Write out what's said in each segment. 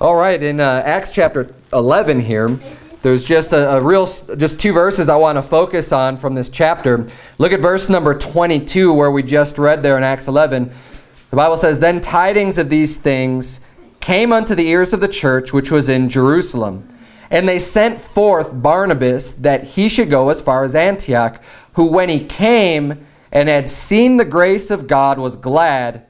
All right, in uh, Acts chapter 11 here, there's just a, a, real, just two verses I want to focus on from this chapter. Look at verse number 22 where we just read there in Acts 11. The Bible says, Then tidings of these things came unto the ears of the church which was in Jerusalem. And they sent forth Barnabas that he should go as far as Antioch, who when he came and had seen the grace of God was glad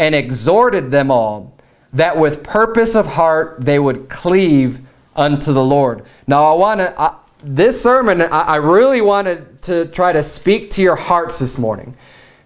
and exhorted them all that with purpose of heart they would cleave unto the Lord. Now I want to, this sermon, I, I really wanted to try to speak to your hearts this morning.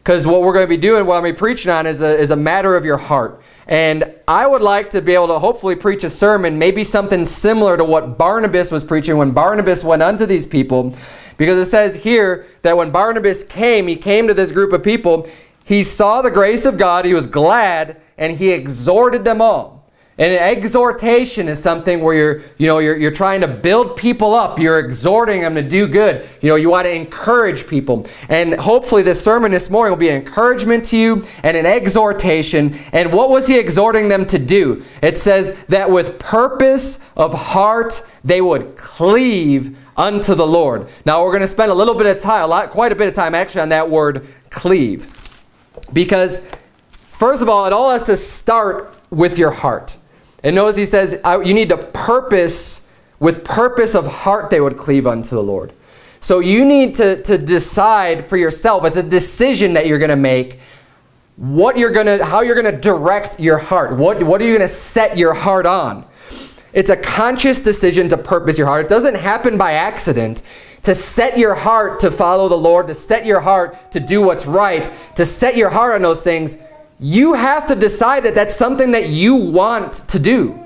Because what we're going to be doing, what I'm going to be preaching on is a, is a matter of your heart. And I would like to be able to hopefully preach a sermon, maybe something similar to what Barnabas was preaching when Barnabas went unto these people. Because it says here that when Barnabas came, he came to this group of people, he saw the grace of God, he was glad, and he exhorted them all. And an exhortation is something where you're, you know, you're, you're trying to build people up. You're exhorting them to do good. You know, you want to encourage people. And hopefully this sermon this morning will be an encouragement to you and an exhortation. And what was he exhorting them to do? It says that with purpose of heart they would cleave unto the Lord. Now we're going to spend a little bit of time, a lot, quite a bit of time actually on that word cleave. Because first of all, it all has to start with your heart. And notice he says, you need to purpose, with purpose of heart they would cleave unto the Lord. So you need to, to decide for yourself. It's a decision that you're going to make what you're going to, how you're going to direct your heart. What, what are you going to set your heart on? It's a conscious decision to purpose your heart. It doesn't happen by accident. To set your heart to follow the Lord, to set your heart to do what's right, to set your heart on those things, you have to decide that that's something that you want to do.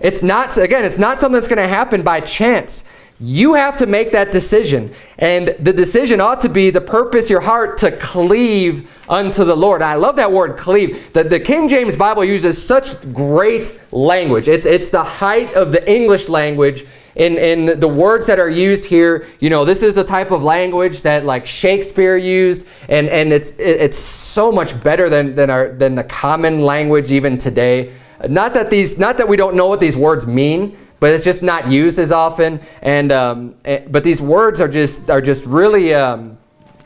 It's not, again, it's not something that's going to happen by chance. You have to make that decision. And the decision ought to be the purpose your heart to cleave unto the Lord. I love that word cleave. The, the King James Bible uses such great language. It's, it's the height of the English language in, in the words that are used here, you know, this is the type of language that like Shakespeare used, and, and it's, it's so much better than, than, our, than the common language even today. Not that, these, not that we don't know what these words mean, but it's just not used as often. And, um, eh, but these words are just, are just really, um,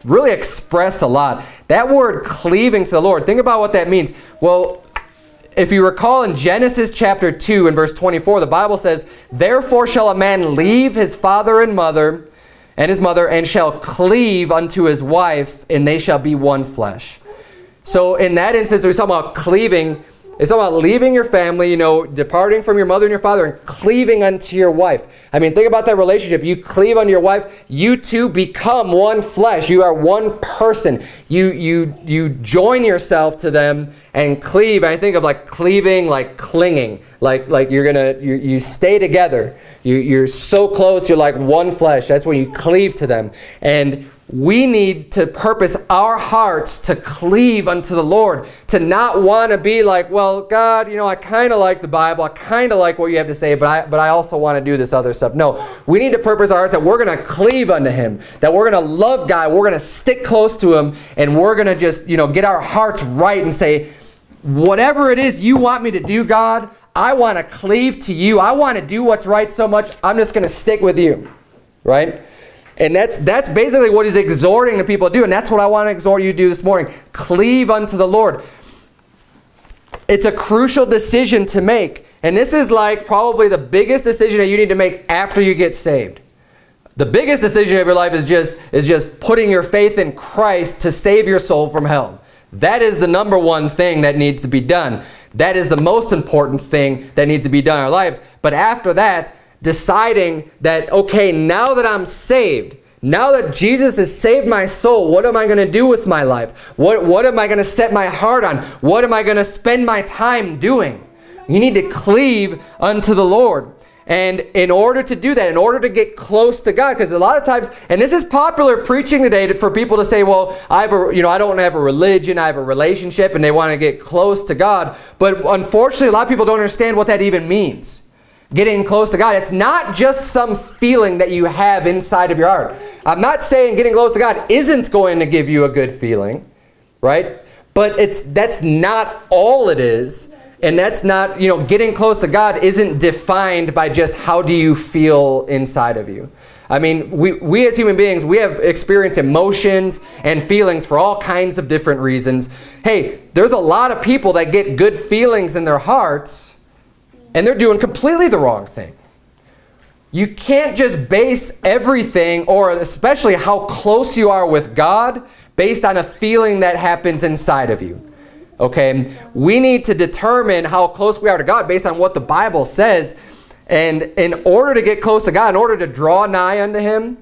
really express a lot. That word cleaving to the Lord, think about what that means. Well, if you recall in Genesis chapter 2 and verse 24, the Bible says, Therefore shall a man leave his father and mother and his mother and shall cleave unto his wife, and they shall be one flesh. So in that instance, we're talking about cleaving it's about leaving your family, you know, departing from your mother and your father and cleaving unto your wife. I mean, think about that relationship. You cleave unto your wife, you two become one flesh. You are one person. You you you join yourself to them and cleave. I think of like cleaving, like clinging, like like you're gonna you you stay together. You you're so close. You're like one flesh. That's when you cleave to them. And we need to purpose our hearts to cleave unto the Lord, to not want to be like, well, God, you know, I kind of like the Bible, I kind of like what you have to say, but I, but I also want to do this other stuff. No, we need to purpose our hearts that we're going to cleave unto Him, that we're going to love God, we're going to stick close to Him, and we're going to just, you know, get our hearts right and say, whatever it is you want me to do, God, I want to cleave to you. I want to do what's right so much, I'm just going to stick with you, right? And that's, that's basically what he's exhorting the people to do. And that's what I want to exhort you to do this morning. Cleave unto the Lord. It's a crucial decision to make. And this is like probably the biggest decision that you need to make after you get saved. The biggest decision of your life is just, is just putting your faith in Christ to save your soul from hell. That is the number one thing that needs to be done. That is the most important thing that needs to be done in our lives. But after that, deciding that, okay, now that I'm saved, now that Jesus has saved my soul, what am I going to do with my life? What, what am I going to set my heart on? What am I going to spend my time doing? You need to cleave unto the Lord. And in order to do that, in order to get close to God, because a lot of times, and this is popular preaching today for people to say, well, I have a, you know, I don't have a religion, I have a relationship, and they want to get close to God. But unfortunately, a lot of people don't understand what that even means getting close to God. It's not just some feeling that you have inside of your heart. I'm not saying getting close to God isn't going to give you a good feeling, right? But it's that's not all it is. And that's not, you know, getting close to God isn't defined by just how do you feel inside of you. I mean, we, we as human beings, we have experienced emotions and feelings for all kinds of different reasons. Hey, there's a lot of people that get good feelings in their hearts and they're doing completely the wrong thing. You can't just base everything, or especially how close you are with God, based on a feeling that happens inside of you. Okay? We need to determine how close we are to God based on what the Bible says. And in order to get close to God, in order to draw nigh unto Him,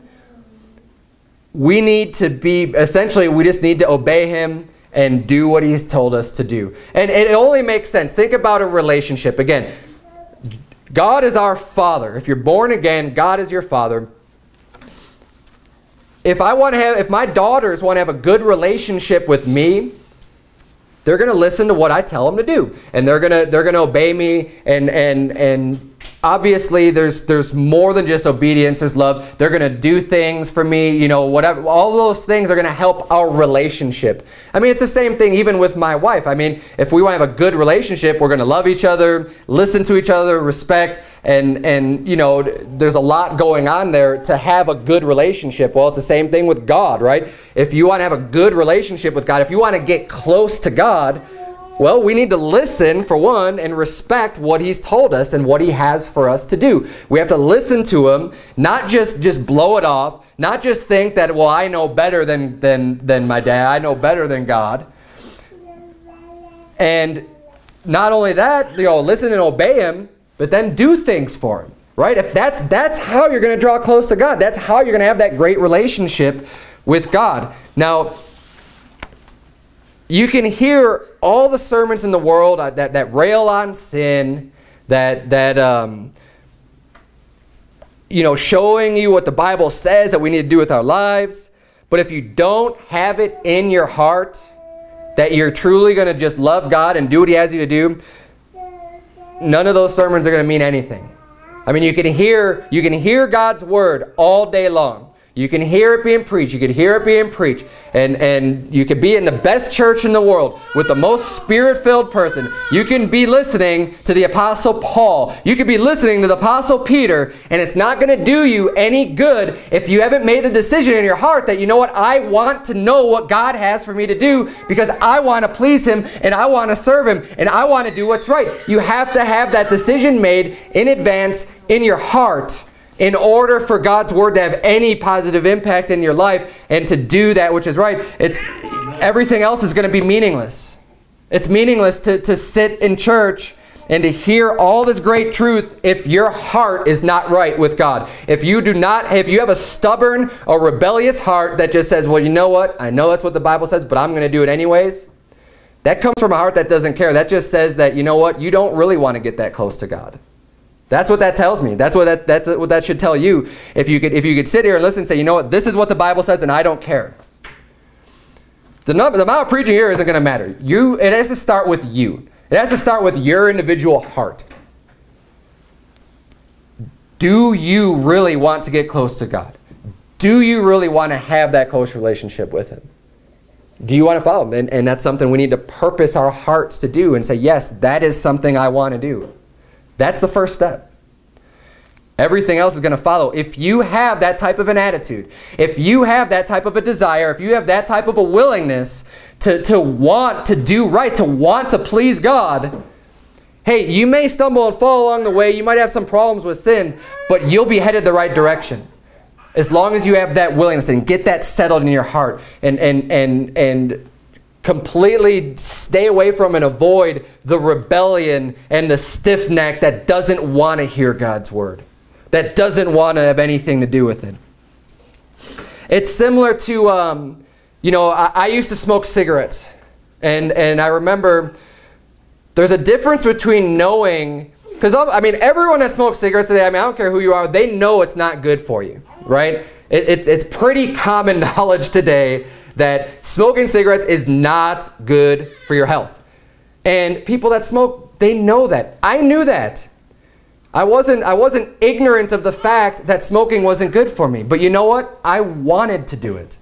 we need to be, essentially, we just need to obey Him and do what He's told us to do. And it only makes sense. Think about a relationship. Again, God is our Father. If you're born again, God is your Father. If I want to have, if my daughters want to have a good relationship with me, they're going to listen to what I tell them to do, and they're going to they're going to obey me, and and and obviously there's there's more than just obedience there's love. They're going to do things for me you know whatever all those things are going to help our relationship. I mean it's the same thing even with my wife. I mean if we want to have a good relationship we're going to love each other listen to each other respect and and you know there's a lot going on there to have a good relationship. Well it's the same thing with god right? If you want to have a good relationship with god if you want to get close to god well, we need to listen, for one, and respect what he's told us and what he has for us to do. We have to listen to him, not just, just blow it off, not just think that, well, I know better than, than, than my dad, I know better than God. And not only that, you know, listen and obey him, but then do things for him, right? If that's, that's how you're going to draw close to God. That's how you're going to have that great relationship with God. Now, you can hear all the sermons in the world uh, that, that rail on sin, that, that um, you know, showing you what the Bible says that we need to do with our lives. But if you don't have it in your heart that you're truly going to just love God and do what he has you to do, none of those sermons are going to mean anything. I mean, you can hear you can hear God's word all day long. You can hear it being preached. You can hear it being preached. And, and you can be in the best church in the world with the most spirit-filled person. You can be listening to the Apostle Paul. You could be listening to the Apostle Peter. And it's not going to do you any good if you haven't made the decision in your heart that, you know what, I want to know what God has for me to do because I want to please Him and I want to serve Him and I want to do what's right. You have to have that decision made in advance in your heart in order for God's word to have any positive impact in your life and to do that which is right, it's everything else is going to be meaningless. It's meaningless to, to sit in church and to hear all this great truth if your heart is not right with God. If you do not, if you have a stubborn or rebellious heart that just says, well, you know what? I know that's what the Bible says, but I'm going to do it anyways. That comes from a heart that doesn't care. That just says that, you know what? You don't really want to get that close to God. That's what that tells me. That's what that, that's what that should tell you. If you, could, if you could sit here and listen and say, you know what, this is what the Bible says and I don't care. The, number, the amount of preaching here isn't going to matter. You, it has to start with you. It has to start with your individual heart. Do you really want to get close to God? Do you really want to have that close relationship with Him? Do you want to follow Him? And, and that's something we need to purpose our hearts to do and say, yes, that is something I want to do. That's the first step. Everything else is going to follow. If you have that type of an attitude, if you have that type of a desire, if you have that type of a willingness to, to want to do right, to want to please God, hey, you may stumble and fall along the way. You might have some problems with sin, but you'll be headed the right direction. As long as you have that willingness and get that settled in your heart and, and, and, and completely stay away from and avoid the rebellion and the stiff neck that doesn't want to hear God's word, that doesn't want to have anything to do with it. It's similar to, um, you know, I, I used to smoke cigarettes. And, and I remember there's a difference between knowing, because I mean, everyone that smokes cigarettes today, I mean, I don't care who you are, they know it's not good for you, right? It, it's, it's pretty common knowledge today that smoking cigarettes is not good for your health. And people that smoke, they know that. I knew that. I wasn't, I wasn't ignorant of the fact that smoking wasn't good for me. But you know what? I wanted to do it.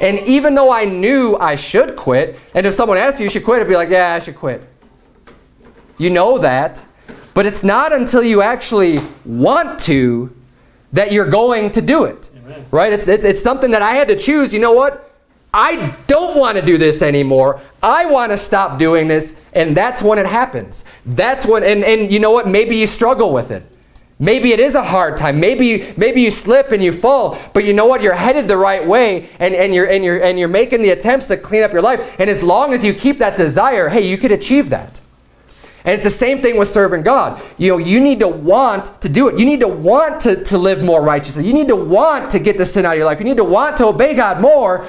And even though I knew I should quit, and if someone asked you you should quit, I'd be like, yeah, I should quit. You know that. But it's not until you actually want to that you're going to do it. Amen. Right? It's, it's, it's something that I had to choose. You know what? I don't want to do this anymore. I want to stop doing this. And that's when it happens. That's when, and, and you know what? Maybe you struggle with it. Maybe it is a hard time. Maybe, maybe you slip and you fall, but you know what? You're headed the right way and, and, you're, and, you're, and you're making the attempts to clean up your life. And as long as you keep that desire, hey, you could achieve that. And it's the same thing with serving God. You know, you need to want to do it. You need to want to, to live more righteously. You need to want to get the sin out of your life. You need to want to obey God more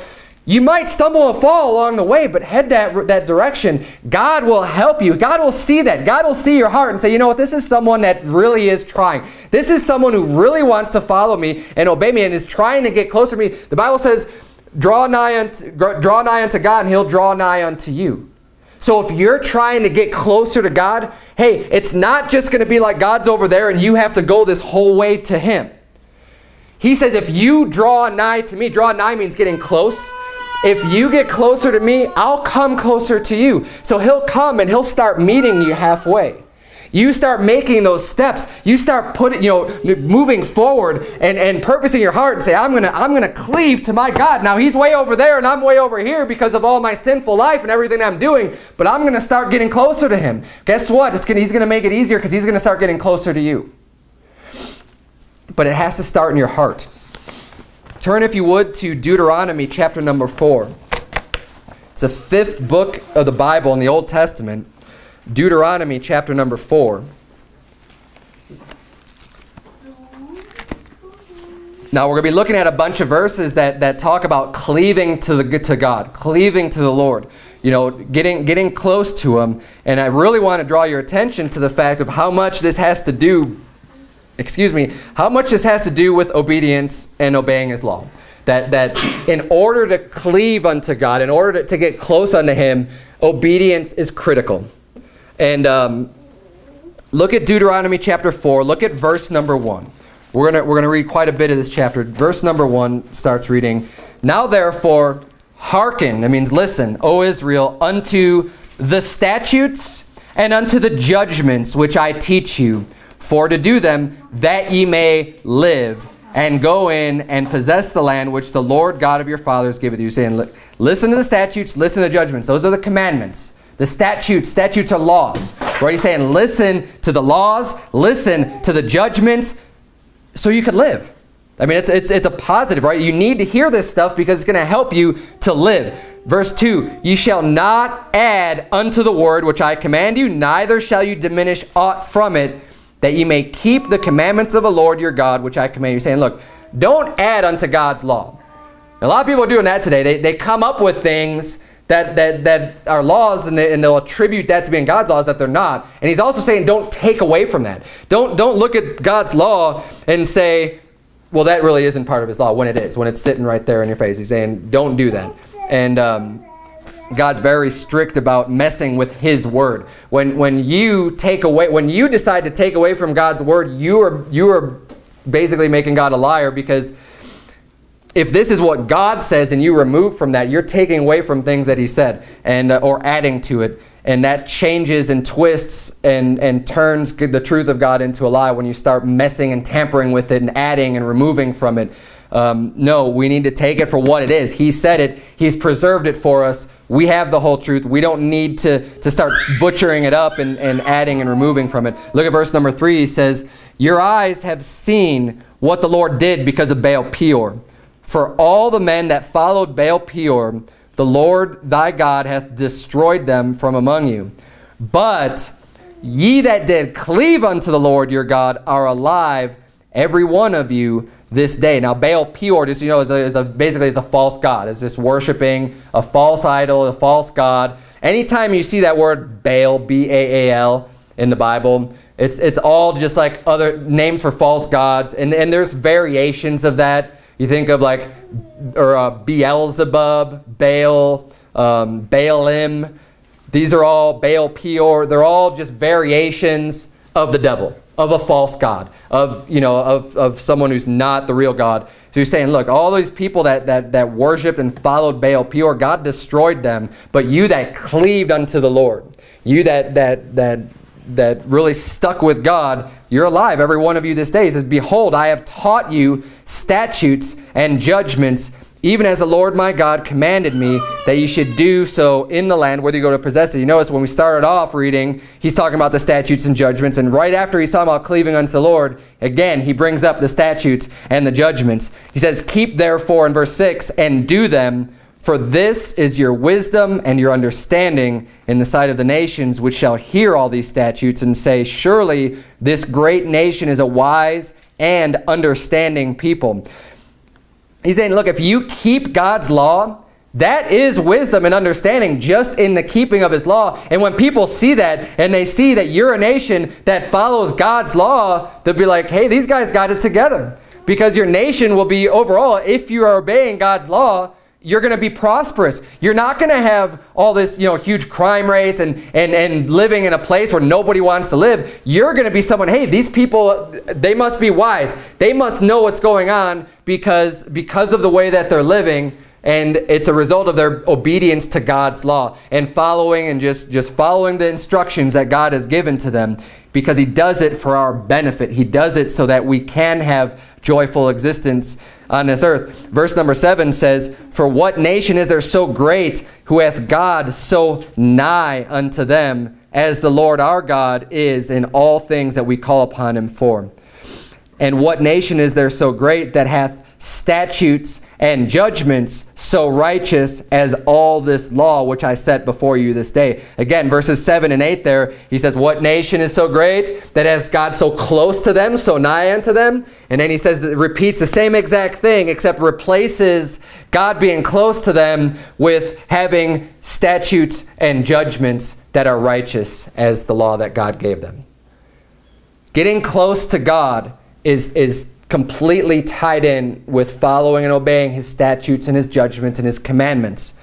you might stumble and fall along the way, but head that, that direction. God will help you. God will see that. God will see your heart and say, you know what, this is someone that really is trying. This is someone who really wants to follow me and obey me and is trying to get closer to me. The Bible says, draw nigh unto, draw nigh unto God and he'll draw nigh unto you. So if you're trying to get closer to God, hey, it's not just going to be like God's over there and you have to go this whole way to him. He says, if you draw nigh to me, draw nigh means getting close. If you get closer to me, I'll come closer to you. So he'll come and he'll start meeting you halfway. You start making those steps. You start putting, you know, moving forward and, and purposing your heart and say, I'm gonna, I'm gonna cleave to my God. Now he's way over there and I'm way over here because of all my sinful life and everything I'm doing, but I'm gonna start getting closer to him. Guess what? It's gonna, he's gonna make it easier because he's gonna start getting closer to you. But it has to start in your heart. Turn, if you would, to Deuteronomy chapter number 4. It's the fifth book of the Bible in the Old Testament. Deuteronomy chapter number 4. Now we're going to be looking at a bunch of verses that, that talk about cleaving to, the, to God, cleaving to the Lord, you know, getting, getting close to Him. And I really want to draw your attention to the fact of how much this has to do excuse me, how much this has to do with obedience and obeying his law. That, that in order to cleave unto God, in order to, to get close unto him, obedience is critical. And um, look at Deuteronomy chapter 4. Look at verse number 1. We're going we're gonna read quite a bit of this chapter. Verse number 1 starts reading, Now therefore, hearken, that means listen, O Israel, unto the statutes and unto the judgments which I teach you, for to do them, that ye may live, and go in and possess the land which the Lord God of your fathers giveth you. Saying, listen to the statutes, listen to the judgments. Those are the commandments. The statutes, statutes are laws. Right? He's saying, listen to the laws, listen to the judgments, so you can live. I mean, it's, it's, it's a positive, right? You need to hear this stuff because it's going to help you to live. Verse 2, Ye shall not add unto the word which I command you, neither shall you diminish aught from it, that ye may keep the commandments of the Lord your God, which I command you. Saying, look, don't add unto God's law. A lot of people are doing that today. They, they come up with things that, that, that are laws and, they, and they'll attribute that to being God's laws that they're not. And he's also saying don't take away from that. Don't, don't look at God's law and say, well, that really isn't part of his law when it is, when it's sitting right there in your face. He's saying don't do that. And um, God's very strict about messing with his word. When, when you take away, when you decide to take away from God's word, you are, you are basically making God a liar because if this is what God says and you remove from that, you're taking away from things that he said and uh, or adding to it. And that changes and twists and, and turns the truth of God into a lie when you start messing and tampering with it and adding and removing from it. Um, no, we need to take it for what it is. He said it. He's preserved it for us. We have the whole truth. We don't need to, to start butchering it up and, and adding and removing from it. Look at verse number 3. He says, Your eyes have seen what the Lord did because of Baal Peor. For all the men that followed Baal Peor, the Lord thy God hath destroyed them from among you. But ye that did cleave unto the Lord your God are alive, every one of you, this day. Now, Baal Peor, just you know, is, a, is a, basically is a false god. It's just worshiping a false idol, a false god. Anytime you see that word Baal, B-A-A-L, in the Bible, it's, it's all just like other names for false gods. And, and there's variations of that. You think of like or uh, Beelzebub, Baal, um, Baalim. These are all Baal Peor. They're all just variations of the devil of a false God, of, you know, of, of someone who's not the real God. So he's saying, look, all these people that, that, that worshiped and followed Baal Peor, God destroyed them. But you that cleaved unto the Lord, you that, that, that that really stuck with God, you're alive, every one of you this day. He says, Behold, I have taught you statutes and judgments, even as the Lord my God commanded me that you should do so in the land, whether you go to possess it. You notice when we started off reading, he's talking about the statutes and judgments, and right after he's talking about cleaving unto the Lord, again, he brings up the statutes and the judgments. He says, Keep therefore, in verse 6, and do them, for this is your wisdom and your understanding in the sight of the nations, which shall hear all these statutes and say, Surely this great nation is a wise and understanding people. He's saying, look, if you keep God's law, that is wisdom and understanding just in the keeping of his law. And when people see that and they see that you're a nation that follows God's law, they'll be like, hey, these guys got it together. Because your nation will be overall, if you are obeying God's law, you're going to be prosperous. You're not going to have all this, you know, huge crime rates and, and, and living in a place where nobody wants to live. You're going to be someone, hey, these people, they must be wise. They must know what's going on because, because of the way that they're living. And it's a result of their obedience to God's law and following and just, just following the instructions that God has given to them because he does it for our benefit. He does it so that we can have joyful existence on this earth. Verse number 7 says, For what nation is there so great who hath God so nigh unto them as the Lord our God is in all things that we call upon him for? And what nation is there so great that hath statutes and judgments so righteous as all this law which I set before you this day. Again, verses 7 and 8 there, he says, What nation is so great that has God so close to them, so nigh unto them? And then he says, that repeats the same exact thing, except replaces God being close to them with having statutes and judgments that are righteous as the law that God gave them. Getting close to God is, is completely tied in with following and obeying his statutes and his judgments and his commandments.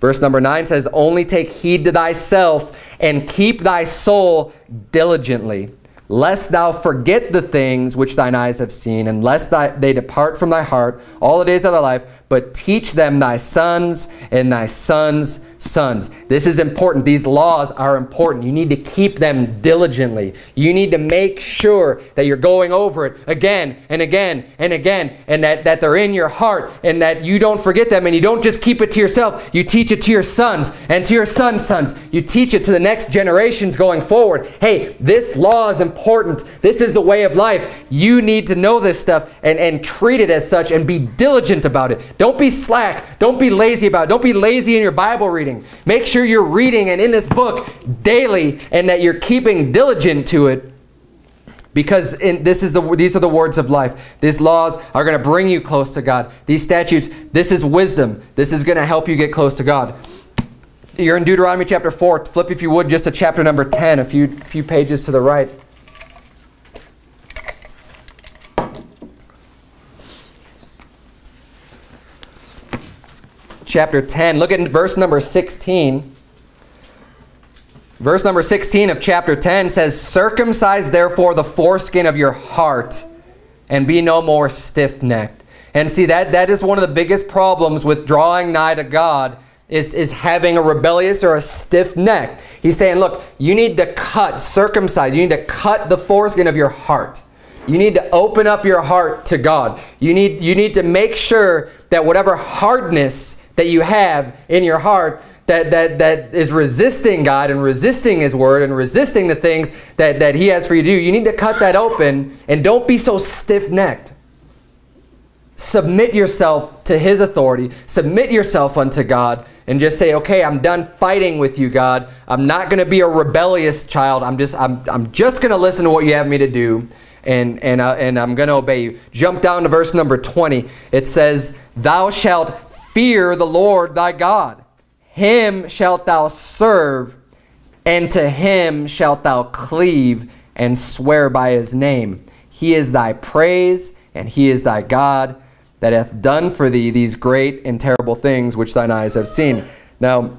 Verse number 9 says, Only take heed to thyself and keep thy soul diligently, lest thou forget the things which thine eyes have seen, and lest thy, they depart from thy heart all the days of thy life, but teach them thy sons and thy sons' sons. This is important. These laws are important. You need to keep them diligently. You need to make sure that you're going over it again and again and again, and that, that they're in your heart, and that you don't forget them, and you don't just keep it to yourself. You teach it to your sons and to your sons' sons. You teach it to the next generations going forward. Hey, this law is important. This is the way of life. You need to know this stuff and, and treat it as such and be diligent about it. Don't be slack. Don't be lazy about it. Don't be lazy in your Bible reading. Make sure you're reading and in this book daily and that you're keeping diligent to it because in, this is the, these are the words of life. These laws are going to bring you close to God. These statutes, this is wisdom. This is going to help you get close to God. You're in Deuteronomy chapter 4. Flip, if you would, just to chapter number 10, a few, few pages to the right. Chapter 10. Look at verse number 16. Verse number 16 of chapter 10 says, Circumcise therefore the foreskin of your heart, and be no more stiff-necked. And see, that, that is one of the biggest problems with drawing nigh to God, is, is having a rebellious or a stiff neck. He's saying, look, you need to cut, circumcise, you need to cut the foreskin of your heart. You need to open up your heart to God. You need, you need to make sure that whatever hardness that you have in your heart that, that, that is resisting God and resisting His Word and resisting the things that, that He has for you to do, you need to cut that open and don't be so stiff-necked. Submit yourself to His authority. Submit yourself unto God and just say, okay, I'm done fighting with you, God. I'm not going to be a rebellious child. I'm just, I'm, I'm just going to listen to what you have me to do and, and, uh, and I'm going to obey you. Jump down to verse number 20. It says, Thou shalt Fear the Lord thy God. Him shalt thou serve, and to him shalt thou cleave and swear by his name. He is thy praise, and he is thy God, that hath done for thee these great and terrible things which thine eyes have seen. Now,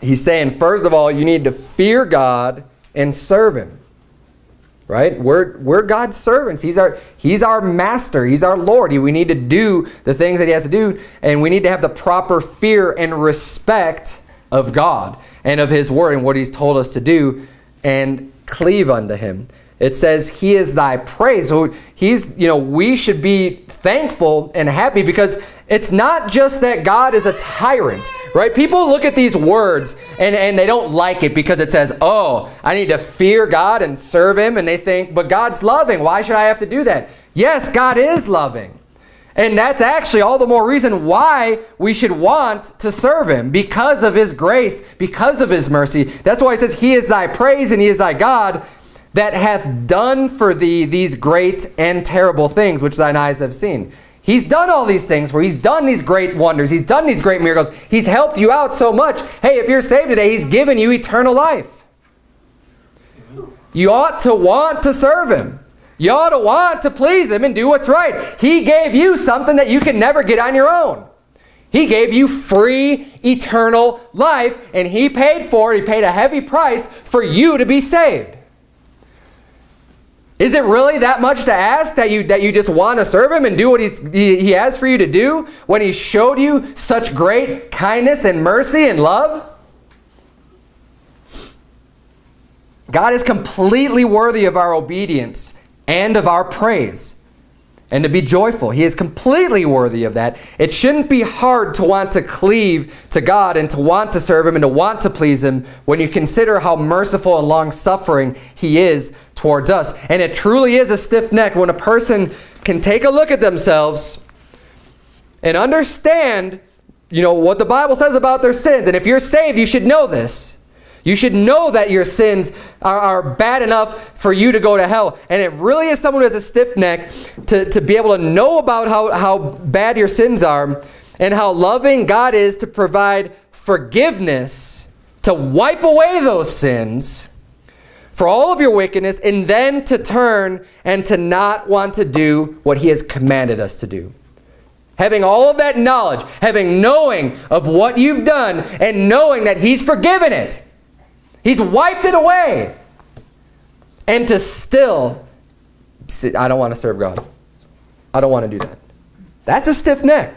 he's saying, first of all, you need to fear God and serve him right? We're, we're God's servants. He's our, he's our master. He's our Lord. We need to do the things that he has to do, and we need to have the proper fear and respect of God and of his word and what he's told us to do and cleave unto him. It says he is thy praise. So he's, you know, we should be thankful and happy because it's not just that God is a tyrant, right? People look at these words and, and they don't like it because it says, oh, I need to fear God and serve him. And they think, but God's loving. Why should I have to do that? Yes, God is loving. And that's actually all the more reason why we should want to serve him because of his grace, because of his mercy. That's why he says, He is thy praise and he is thy God that hath done for thee these great and terrible things which thine eyes have seen. He's done all these things where He's done these great wonders. He's done these great miracles. He's helped you out so much. Hey, if you're saved today, He's given you eternal life. You ought to want to serve Him. You ought to want to please Him and do what's right. He gave you something that you can never get on your own. He gave you free, eternal life, and He paid for it. He paid a heavy price for you to be saved. Is it really that much to ask that you that you just want to serve him and do what he's, he, he has for you to do when he showed you such great kindness and mercy and love? God is completely worthy of our obedience and of our praise and to be joyful. He is completely worthy of that. It shouldn't be hard to want to cleave to God and to want to serve Him and to want to please Him when you consider how merciful and long-suffering He is towards us. And it truly is a stiff neck when a person can take a look at themselves and understand you know what the Bible says about their sins. And if you're saved, you should know this. You should know that your sins are, are, bad enough for you to go to hell. And it really is someone who has a stiff neck to, to be able to know about how, how bad your sins are and how loving God is to provide forgiveness to wipe away those sins for all of your wickedness and then to turn and to not want to do what he has commanded us to do. Having all of that knowledge, having knowing of what you've done and knowing that he's forgiven it. He's wiped it away. And to still, I don't want to serve God. I don't want to do that. That's a stiff neck.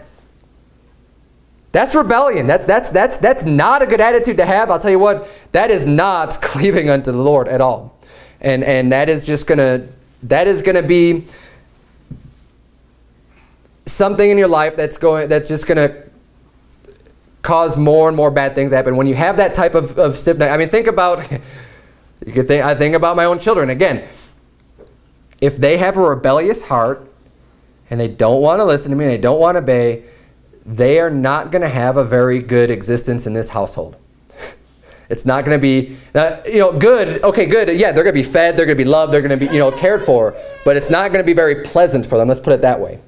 That's rebellion. That, that's, that's, that's not a good attitude to have. I'll tell you what, that is not cleaving unto the Lord at all. And, and that is just going to, that is going to be something in your life that's going, that's just going to cause more and more bad things to happen. When you have that type of, of stiff neck, I mean, think about, you could think, I think about my own children. Again, if they have a rebellious heart and they don't want to listen to me, and they don't want to obey, they are not going to have a very good existence in this household. It's not going to be, you know, good. Okay, good. Yeah, they're going to be fed. They're going to be loved. They're going to be, you know, cared for. But it's not going to be very pleasant for them. Let's put it that way.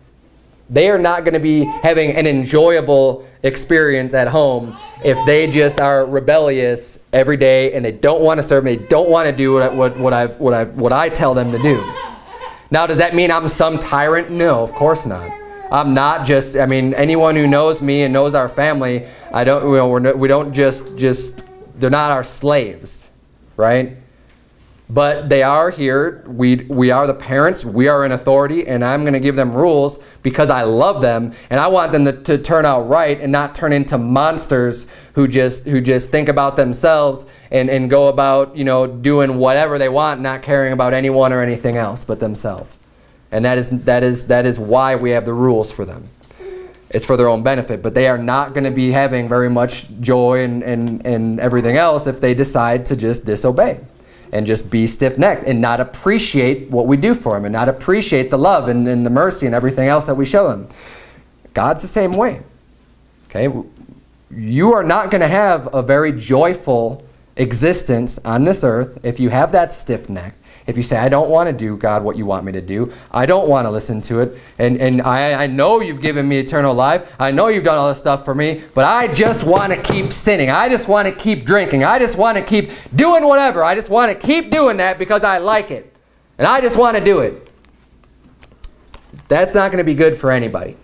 They are not going to be having an enjoyable experience at home if they just are rebellious every day and they don't want to serve me, they don't want to do what, what, what, i what, I, what I tell them to do. Now, does that mean I'm some tyrant? No, of course not. I'm not just, I mean, anyone who knows me and knows our family, I don't, you know, we're, we don't just, just, they're not our slaves, right? But they are here. We, we are the parents. We are in authority, and I'm going to give them rules because I love them, and I want them to, to turn out right and not turn into monsters who just who just think about themselves and, and go about you know doing whatever they want, not caring about anyone or anything else but themselves. And that is that is that is why we have the rules for them. It's for their own benefit, but they are not going to be having very much joy and, and, and everything else if they decide to just disobey and just be stiff-necked and not appreciate what we do for him and not appreciate the love and, and the mercy and everything else that we show him. God's the same way. Okay? You are not going to have a very joyful existence on this earth if you have that stiff neck if you say, I don't want to do, God, what you want me to do, I don't want to listen to it, and, and I, I know you've given me eternal life, I know you've done all this stuff for me, but I just want to keep sinning. I just want to keep drinking. I just want to keep doing whatever. I just want to keep doing that because I like it. And I just want to do it. That's not going to be good for anybody.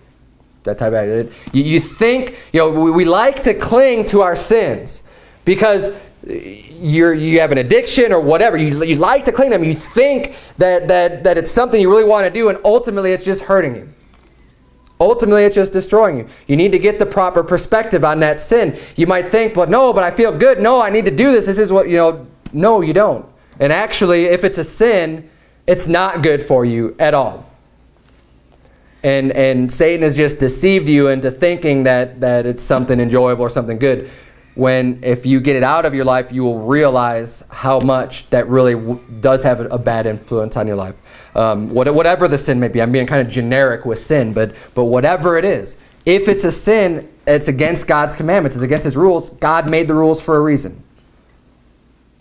That type of you, you think, you know, we, we like to cling to our sins because you're, you have an addiction or whatever, you, you like to clean them, you think that, that, that it's something you really want to do, and ultimately it's just hurting you. Ultimately, it's just destroying you. You need to get the proper perspective on that sin. You might think, but no, but I feel good. No, I need to do this. This is what, you know, no, you don't. And actually, if it's a sin, it's not good for you at all. And, and Satan has just deceived you into thinking that, that it's something enjoyable or something good. When if you get it out of your life, you will realize how much that really does have a, bad influence on your life. Um, what, whatever the sin may be, I'm being kind of generic with sin, but, but whatever it is, if it's a sin, it's against God's commandments, it's against His rules. God made the rules for a reason.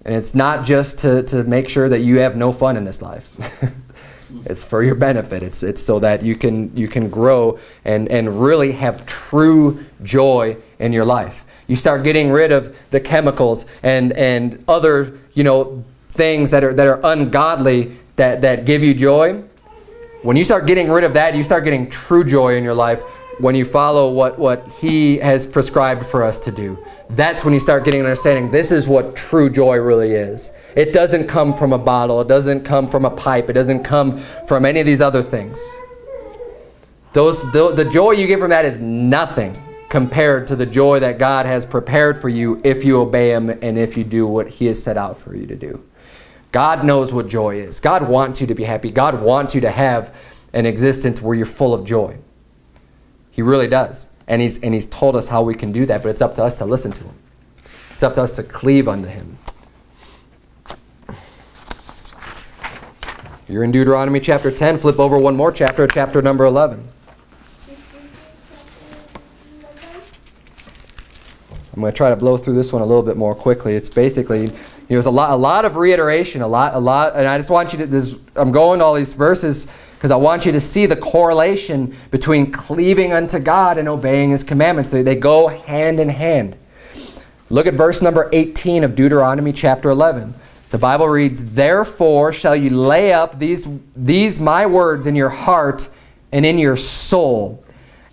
And it's not just to, to make sure that you have no fun in this life. it's for your benefit. It's, it's so that you can, you can grow and, and really have true joy in your life. You start getting rid of the chemicals and, and other you know, things that are, that are ungodly that, that give you joy. When you start getting rid of that, you start getting true joy in your life when you follow what, what he has prescribed for us to do. That's when you start getting an understanding this is what true joy really is. It doesn't come from a bottle. It doesn't come from a pipe. It doesn't come from any of these other things. Those, the, the joy you get from that is nothing compared to the joy that God has prepared for you if you obey him and if you do what he has set out for you to do. God knows what joy is. God wants you to be happy. God wants you to have an existence where you're full of joy. He really does. And he's, and he's told us how we can do that, but it's up to us to listen to him. It's up to us to cleave unto him. You're in Deuteronomy chapter 10. Flip over one more chapter, chapter number 11. I'm going to try to blow through this one a little bit more quickly. It's basically, you know, there's a lot, a lot of reiteration, a lot, a lot, and I just want you to, this, I'm going to all these verses because I want you to see the correlation between cleaving unto God and obeying his commandments. They, they go hand in hand. Look at verse number 18 of Deuteronomy chapter 11. The Bible reads, Therefore shall you lay up these, these my words in your heart and in your soul,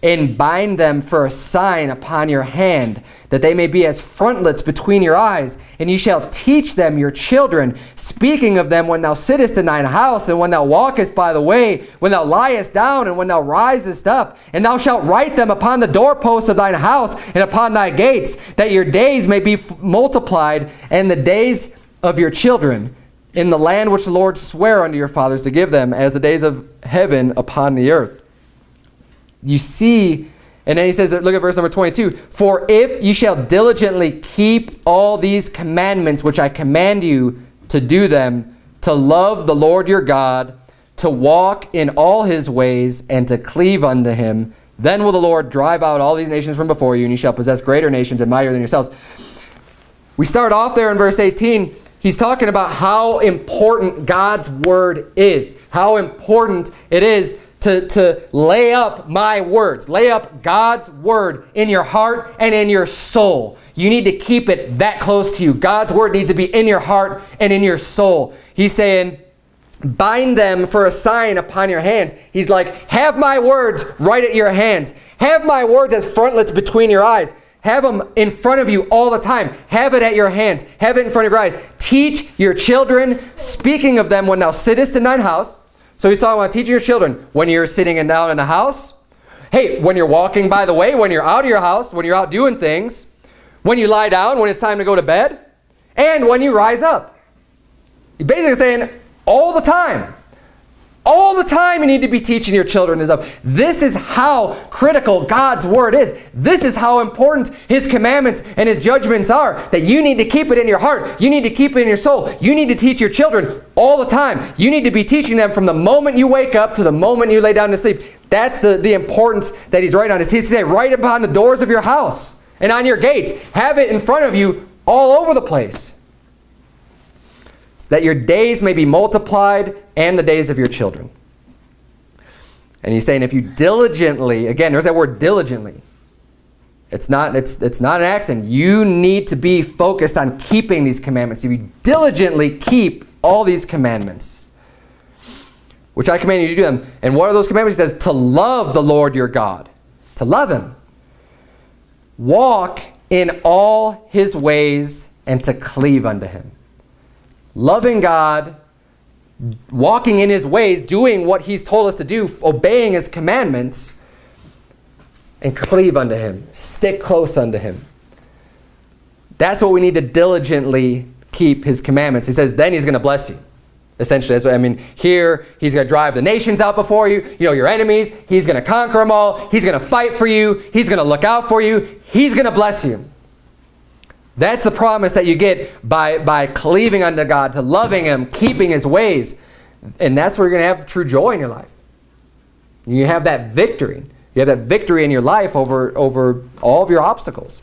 and bind them for a sign upon your hand, that they may be as frontlets between your eyes. And you shall teach them your children, speaking of them when thou sittest in thine house, and when thou walkest by the way, when thou liest down, and when thou risest up. And thou shalt write them upon the doorposts of thine house, and upon thy gates, that your days may be multiplied, and the days of your children, in the land which the Lord sware unto your fathers to give them, as the days of heaven upon the earth you see, and then he says, look at verse number 22, For if you shall diligently keep all these commandments which I command you to do them, to love the Lord your God, to walk in all his ways, and to cleave unto him, then will the Lord drive out all these nations from before you, and you shall possess greater nations and mightier than yourselves. We start off there in verse 18. He's talking about how important God's word is, how important it is to, to lay up my words, lay up God's word in your heart and in your soul. You need to keep it that close to you. God's word needs to be in your heart and in your soul. He's saying, bind them for a sign upon your hands. He's like, have my words right at your hands. Have my words as frontlets between your eyes. Have them in front of you all the time. Have it at your hands. Have it in front of your eyes. Teach your children, speaking of them when thou sittest in thine house, so he's talking about teaching your children when you're sitting down in the house. Hey, when you're walking by the way, when you're out of your house, when you're out doing things, when you lie down, when it's time to go to bed, and when you rise up. He's basically saying all the time. All the time you need to be teaching your children this stuff. This is how critical God's word is. This is how important his commandments and his judgments are. That you need to keep it in your heart. You need to keep it in your soul. You need to teach your children all the time. You need to be teaching them from the moment you wake up to the moment you lay down to sleep. That's the, the importance that he's writing on. He's saying right upon the doors of your house and on your gates. Have it in front of you all over the place that your days may be multiplied and the days of your children. And he's saying if you diligently, again, there's that word diligently. It's not, it's, it's not an accident. You need to be focused on keeping these commandments. If you diligently keep all these commandments, which I command you to do them. And what are those commandments? He says, to love the Lord your God. To love him. Walk in all his ways and to cleave unto him loving God, walking in his ways, doing what he's told us to do, obeying his commandments, and cleave unto him. Stick close unto him. That's what we need to diligently keep his commandments. He says, then he's going to bless you. Essentially, that's what I mean. Here, he's going to drive the nations out before you, you know, your enemies. He's going to conquer them all. He's going to fight for you. He's going to look out for you. He's going to bless you. That's the promise that you get by, by cleaving unto God, to loving him, keeping his ways. And that's where you're going to have true joy in your life. You have that victory. You have that victory in your life over, over all of your obstacles.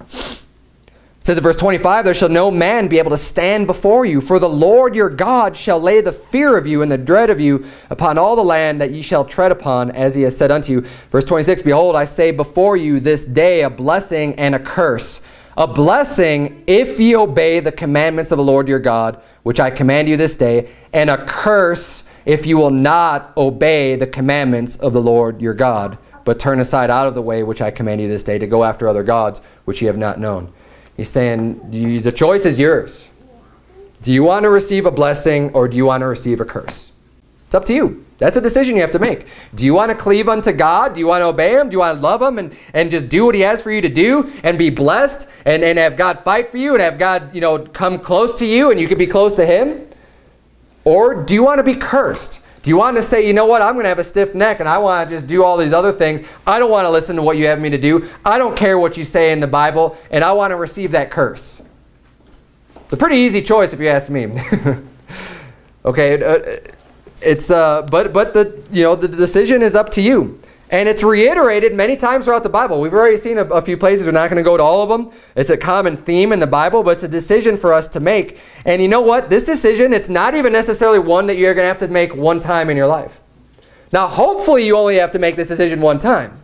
It says in verse 25, There shall no man be able to stand before you, for the Lord your God shall lay the fear of you and the dread of you upon all the land that ye shall tread upon, as he hath said unto you. Verse 26, Behold, I say before you this day a blessing and a curse. A blessing if ye obey the commandments of the Lord your God, which I command you this day, and a curse if you will not obey the commandments of the Lord your God, but turn aside out of the way which I command you this day to go after other gods which ye have not known. He's saying the choice is yours. Do you want to receive a blessing or do you want to receive a curse? It's up to you. That's a decision you have to make. Do you want to cleave unto God? Do you want to obey Him? Do you want to love Him and, and just do what He has for you to do and be blessed and, and have God fight for you and have God, you know, come close to you and you can be close to Him? Or do you want to be cursed? Do you want to say, you know what, I'm going to have a stiff neck and I want to just do all these other things. I don't want to listen to what you have me to do. I don't care what you say in the Bible and I want to receive that curse. It's a pretty easy choice if you ask me. okay, uh, it's uh, but but the you know the decision is up to you. And it's reiterated many times throughout the Bible. We've already seen a, a few places. We're not going to go to all of them. It's a common theme in the Bible, but it's a decision for us to make. And you know what? This decision, it's not even necessarily one that you're going to have to make one time in your life. Now, hopefully you only have to make this decision one time.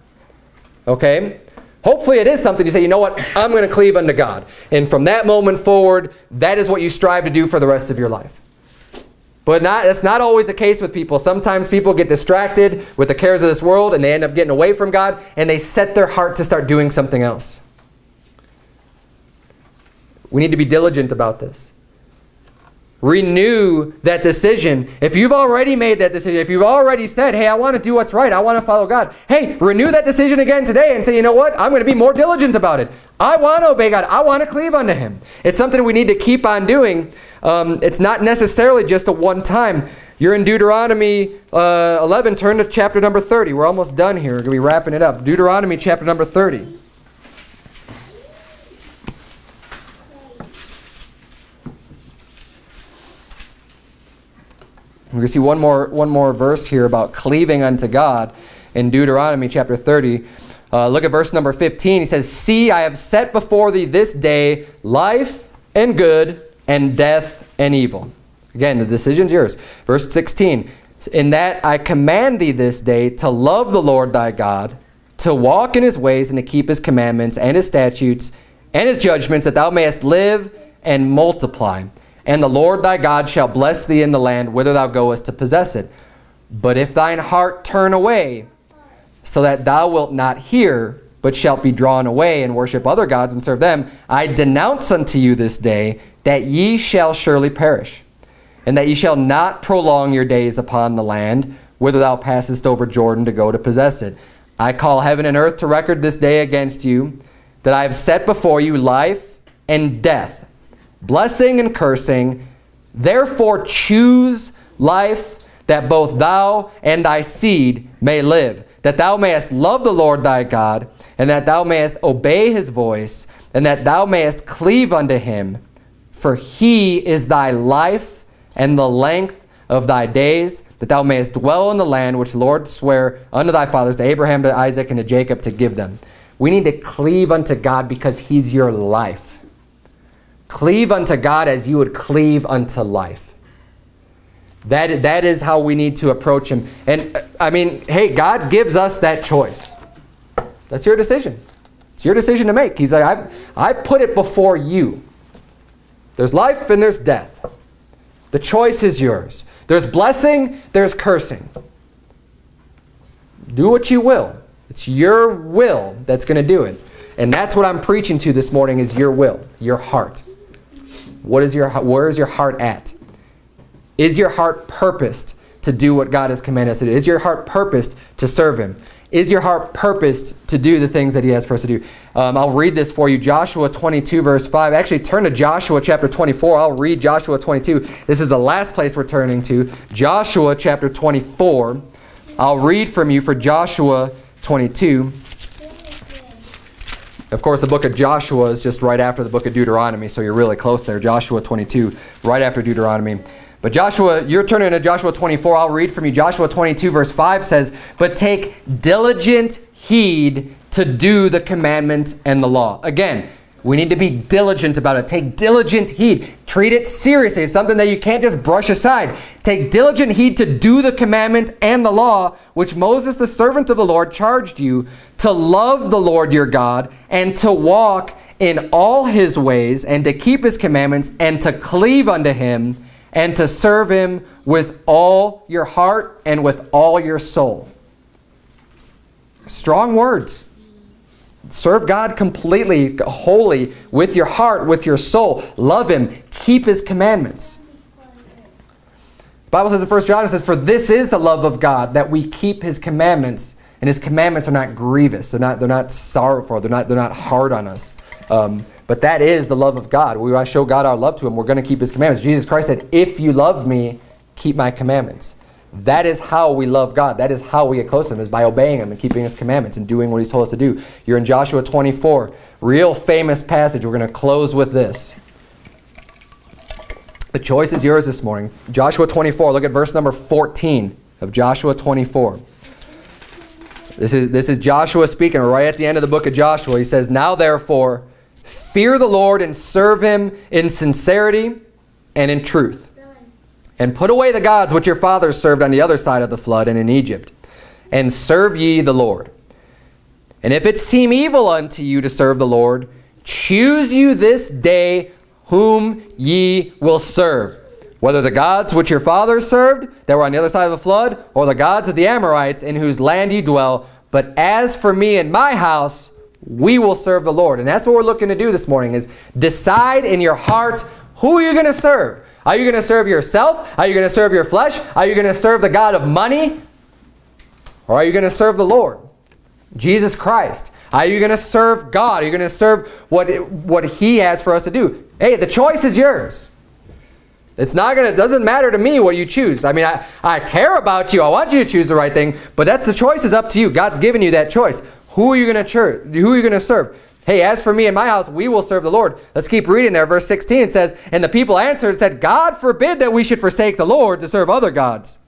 Okay? Hopefully it is something you say, you know what? I'm going to cleave unto God. And from that moment forward, that is what you strive to do for the rest of your life. But not, that's not always the case with people. Sometimes people get distracted with the cares of this world and they end up getting away from God and they set their heart to start doing something else. We need to be diligent about this. Renew that decision. If you've already made that decision, if you've already said, hey, I want to do what's right, I want to follow God, hey, renew that decision again today and say, you know what? I'm going to be more diligent about it. I want to obey God. I want to cleave unto Him. It's something we need to keep on doing um, it's not necessarily just a one time. You're in Deuteronomy uh, 11. Turn to chapter number 30. We're almost done here. We're going to be wrapping it up. Deuteronomy chapter number 30. We're going to see one more, one more verse here about cleaving unto God in Deuteronomy chapter 30. Uh, look at verse number 15. He says, See, I have set before thee this day life and good, and death and evil. Again, the decision's yours. Verse 16, In that I command thee this day to love the Lord thy God, to walk in his ways and to keep his commandments and his statutes and his judgments, that thou mayest live and multiply. And the Lord thy God shall bless thee in the land whither thou goest to possess it. But if thine heart turn away, so that thou wilt not hear, but shalt be drawn away and worship other gods and serve them, I denounce unto you this day that ye shall surely perish, and that ye shall not prolong your days upon the land, whither thou passest over Jordan to go to possess it. I call heaven and earth to record this day against you, that I have set before you life and death, blessing and cursing. Therefore choose life, that both thou and thy seed may live, that thou mayest love the Lord thy God, and that thou mayest obey his voice, and that thou mayest cleave unto him, for he is thy life and the length of thy days, that thou mayest dwell in the land which the Lord sware unto thy fathers, to Abraham, to Isaac, and to Jacob, to give them. We need to cleave unto God because he's your life. Cleave unto God as you would cleave unto life. That, that is how we need to approach him. And I mean, hey, God gives us that choice. That's your decision. It's your decision to make. He's like, I've, I put it before you. There's life and there's death. The choice is yours. There's blessing, there's cursing. Do what you will. It's your will that's going to do it. And that's what I'm preaching to this morning is your will, your heart. What is your where is your heart at? Is your heart purposed to do what God has commanded us to do? Is your heart purposed to serve him? Is your heart purposed to do the things that he has for us to do? Um, I'll read this for you. Joshua 22, verse 5. Actually, turn to Joshua chapter 24. I'll read Joshua 22. This is the last place we're turning to. Joshua chapter 24. I'll read from you for Joshua 22. Of course, the book of Joshua is just right after the book of Deuteronomy, so you're really close there. Joshua 22, right after Deuteronomy. But Joshua, you're turning to Joshua 24. I'll read from you. Joshua 22 verse 5 says, But take diligent heed to do the commandment and the law. Again, we need to be diligent about it. Take diligent heed. Treat it seriously. It's something that you can't just brush aside. Take diligent heed to do the commandment and the law, which Moses, the servant of the Lord, charged you to love the Lord your God and to walk in all his ways and to keep his commandments and to cleave unto him and to serve him with all your heart and with all your soul. Strong words. Serve God completely, wholly, with your heart, with your soul. Love him. Keep his commandments. The Bible says in 1 John, it says, For this is the love of God, that we keep his commandments. And his commandments are not grievous. They're not, they're not sorrowful. They're not, they're not hard on us. Um, but that is the love of God. We to show God our love to him. We're going to keep his commandments. Jesus Christ said, if you love me, keep my commandments. That is how we love God. That is how we get close to him, is by obeying him and keeping his commandments and doing what he's told us to do. You're in Joshua 24. Real famous passage. We're going to close with this. The choice is yours this morning. Joshua 24. Look at verse number 14 of Joshua 24. This is, this is Joshua speaking right at the end of the book of Joshua. He says, Now therefore, Fear the Lord and serve him in sincerity and in truth. And put away the gods which your fathers served on the other side of the flood and in Egypt. And serve ye the Lord. And if it seem evil unto you to serve the Lord, choose you this day whom ye will serve. Whether the gods which your fathers served that were on the other side of the flood, or the gods of the Amorites in whose land ye dwell. But as for me and my house, we will serve the Lord. And that's what we're looking to do this morning is decide in your heart who you're going to serve. Are you going to serve yourself? Are you going to serve your flesh? Are you going to serve the God of money? Or are you going to serve the Lord? Jesus Christ. Are you going to serve God? Are you going to serve what, what he has for us to do? Hey, the choice is yours. It's not going to, it doesn't matter to me what you choose. I mean, I, I care about you. I want you to choose the right thing, but that's the choice is up to you. God's given you that choice. Who are you going to church? Who are you going to serve? Hey, as for me and my house, we will serve the Lord. Let's keep reading there. Verse 16 it says, And the people answered and said, God forbid that we should forsake the Lord to serve other gods.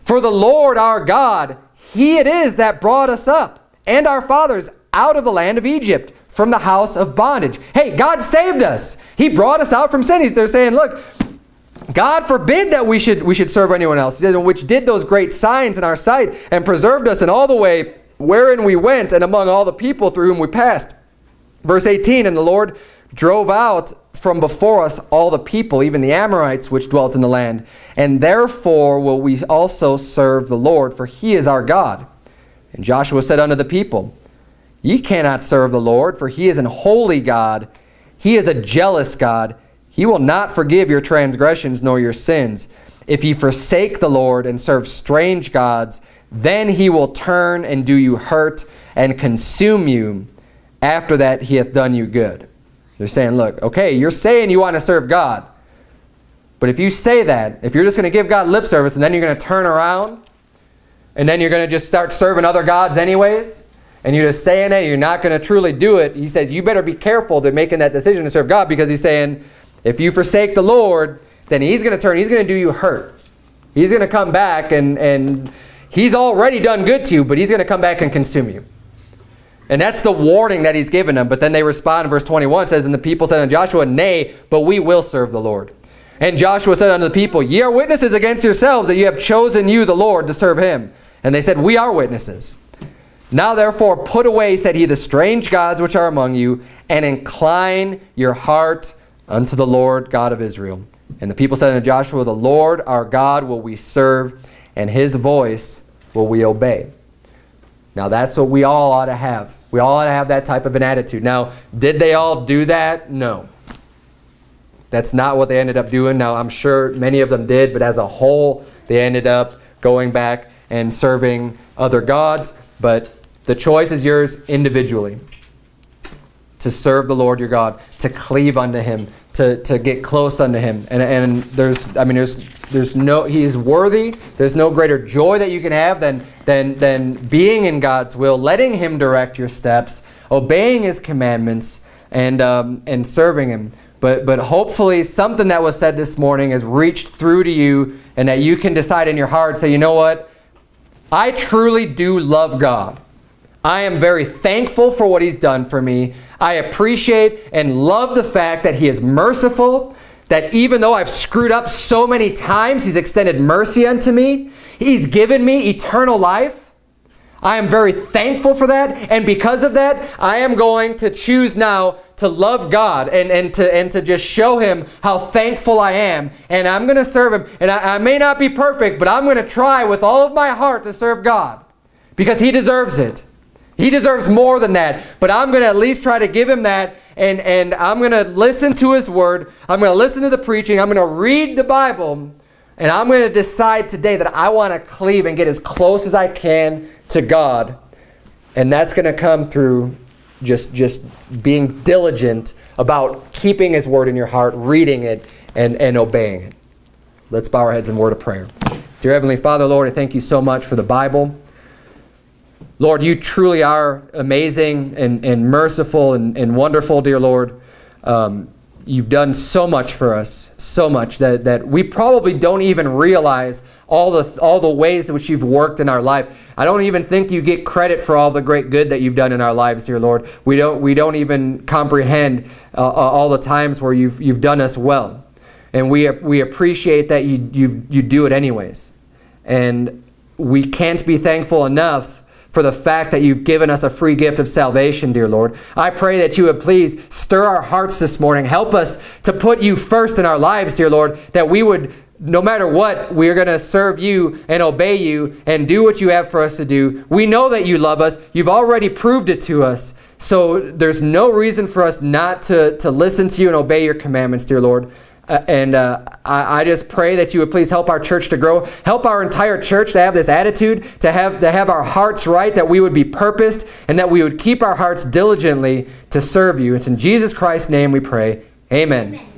For the Lord our God, he it is that brought us up and our fathers out of the land of Egypt from the house of bondage. Hey, God saved us. He brought us out from sin. They're saying, look, God forbid that we should, we should serve anyone else, which did those great signs in our sight and preserved us in all the way wherein we went and among all the people through whom we passed. Verse 18, And the Lord drove out from before us all the people, even the Amorites which dwelt in the land. And therefore will we also serve the Lord, for he is our God. And Joshua said unto the people, Ye cannot serve the Lord, for he is an holy God. He is a jealous God. He will not forgive your transgressions nor your sins. If ye forsake the Lord and serve strange gods, then he will turn and do you hurt and consume you. After that, he hath done you good. They're saying, look, okay, you're saying you want to serve God. But if you say that, if you're just going to give God lip service and then you're going to turn around and then you're going to just start serving other gods anyways, and you're just saying that you're not going to truly do it, he says you better be careful that making that decision to serve God because he's saying if you forsake the Lord, then he's going to turn, he's going to do you hurt. He's going to come back and, and He's already done good to you, but he's going to come back and consume you. And that's the warning that he's given them. But then they respond verse 21 says, And the people said unto Joshua, Nay, but we will serve the Lord. And Joshua said unto the people, Ye are witnesses against yourselves that you have chosen you the Lord to serve him. And they said, We are witnesses. Now therefore put away, said he, the strange gods which are among you, and incline your heart unto the Lord God of Israel. And the people said unto Joshua, The Lord our God will we serve, and his voice will we obey. Now that's what we all ought to have. We all ought to have that type of an attitude. Now, did they all do that? No. That's not what they ended up doing. Now, I'm sure many of them did, but as a whole, they ended up going back and serving other gods. But the choice is yours individually to serve the Lord your God, to cleave unto him, to, to get close unto him. And, and there's, I mean, there's, there's no, he is worthy. There's no greater joy that you can have than, than, than being in God's will, letting him direct your steps, obeying his commandments, and, um, and serving him. But, but hopefully something that was said this morning has reached through to you and that you can decide in your heart, say, you know what? I truly do love God. I am very thankful for what he's done for me. I appreciate and love the fact that he is merciful, that even though I've screwed up so many times, he's extended mercy unto me. He's given me eternal life. I am very thankful for that. And because of that, I am going to choose now to love God and, and, to, and to just show him how thankful I am. And I'm going to serve him. And I, I may not be perfect, but I'm going to try with all of my heart to serve God because he deserves it. He deserves more than that. But I'm going to at least try to give him that. And, and I'm going to listen to his word. I'm going to listen to the preaching. I'm going to read the Bible. And I'm going to decide today that I want to cleave and get as close as I can to God. And that's going to come through just, just being diligent about keeping his word in your heart, reading it, and, and obeying it. Let's bow our heads in word of prayer. Dear Heavenly Father, Lord, I thank you so much for the Bible. Lord, you truly are amazing and, and merciful and, and wonderful, dear Lord. Um, you've done so much for us, so much that, that we probably don't even realize all the, all the ways in which you've worked in our life. I don't even think you get credit for all the great good that you've done in our lives, dear Lord. We don't, we don't even comprehend uh, uh all the times where you've, you've done us well. And we, we appreciate that you, you, you do it anyways. And we can't be thankful enough for the fact that you've given us a free gift of salvation, dear Lord. I pray that you would please stir our hearts this morning. Help us to put you first in our lives, dear Lord, that we would no matter what, we're going to serve you and obey you and do what you have for us to do. We know that you love us. You've already proved it to us. So there's no reason for us not to, to listen to you and obey your commandments, dear Lord. Uh, and uh, I, I, just pray that you would please help our church to grow. Help our entire church to have this attitude, to have, to have our hearts right, that we would be purposed, and that we would keep our hearts diligently to serve you. It's in Jesus Christ's name we pray. Amen. Amen.